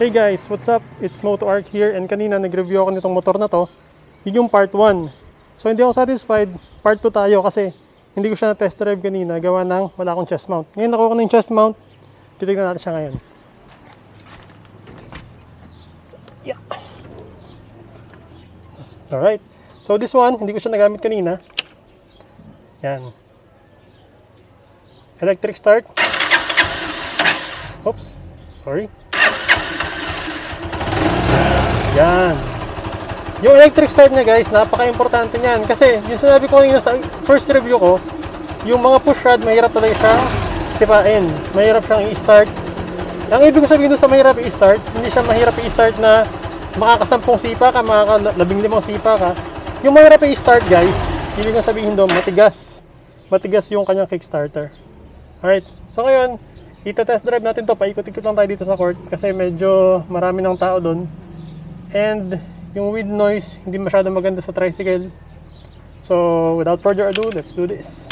Hey guys, what's up? It's Moto Art here and kanina nag-review ako nitong motor na to. Yun yung part 1. So hindi ako satisfied, part 2 tayo kasi hindi ko siya na-test drive kanina gawa ng wala akong chest mount. Ngayon nakuha ko na yung chest mount, titignan natin siya ngayon. Yeah. Alright, so this one, hindi ko siya nagamit kanina. Yan. Electric start. Oops, sorry. Yan. Yung electric start niya guys, napaka-importante niyan. Kasi yung sinabi ko kanina sa first review ko, yung mga push rod, mahirap talaga siyang sipain. Mahirap siyang i-start. Ang ibig sabihin doon sa mahirap i-start, hindi siya mahirap i-start na makakasampung sipa ka, makakalabing limang sipa ka. Yung mahirap i-start guys, ibig sabihin doon, matigas. Matigas yung kanyang kickstarter. Alright, so ngayon, ita-test drive natin to. Paikot-ikot lang tayo dito sa court kasi medyo marami ng tao doon. And yung wind noise, hindi masyadong maganda sa tricycle. So, without further ado, let's do this.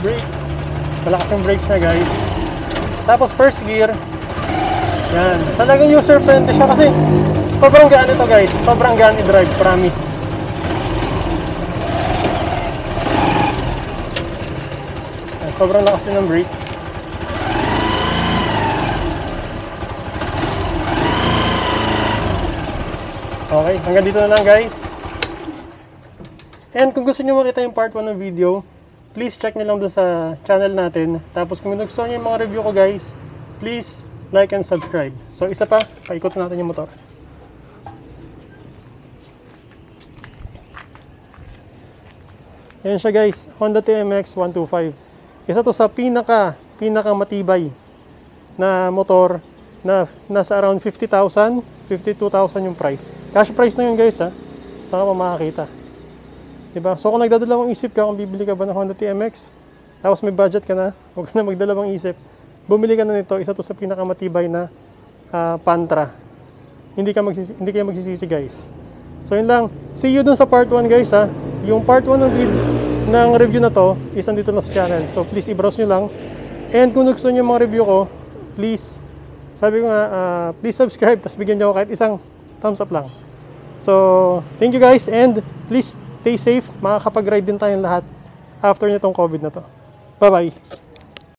Brakes. Malakas yung brakes niya guys. Tapos first gear, yan. Talagang user friendly siya kasi sobrang gaan ito guys. Sobrang gaan i-drive, promise. Yan, Sobrang lakas din ng brakes. Okay, hanggang dito na lang guys. And kung gusto niyo makita yung part 1 ng video, please check nyo lang dun sa channel natin. Tapos kung gusto niyo yung mga review ko guys, please like and subscribe. So isa pa, paikot natin yung motor. Yan siya guys, Honda TMX 125. Isa to sa pinaka, pinaka matibay na motor na nasa around 50,000, 52,000 yung price. Cash price na yun guys ha. Saan ka pa makakita. Diba? So kung nagdadalawang isip ka kung bibili ka ba ng Honda TMX, tapos may budget ka na, huwag ka na magdalawang isip. Bumili ka na nito, isa to sa pinakamatibay na ah, Pantra. Hindi ka magsisi, hindi kayo magsisisi guys. So yun lang. See you dun sa part 1 guys ha. Yung part 1 ng, vid- ng review na to is nandito na sa channel. So please i-browse nyo lang. And kung gusto nyo mga review ko, please, sabi ko nga, ah, please subscribe, tapos bigyan nyo ako kahit isang thumbs up lang. So, thank you guys and please stay safe. Makakapag-ride din tayong lahat after nitong COVID na to. Bye-bye!